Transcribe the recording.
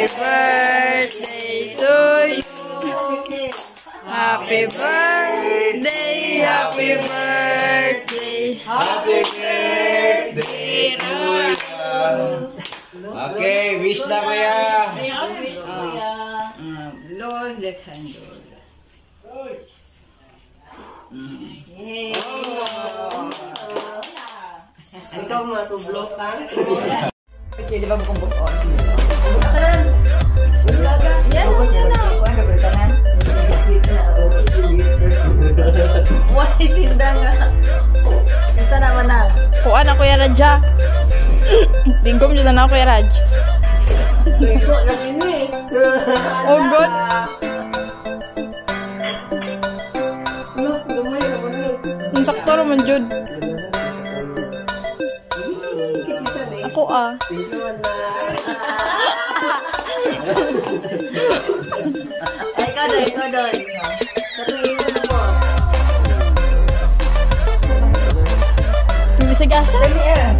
Happy birthday to you. Happy birthday, happy birthday. Happy birthday to you. Okay, wish na kuya. Lord, let hand Ikaw nga to block ka. Okay, di ba mo kung buton? Buton! Yan, yan na. Ano ba tanan? Why tinda nga? Isa naman na. Kuan na Kuya Raj. Ikaw ni. Oh God. Look, gamay na mo ni. Ang sakto naman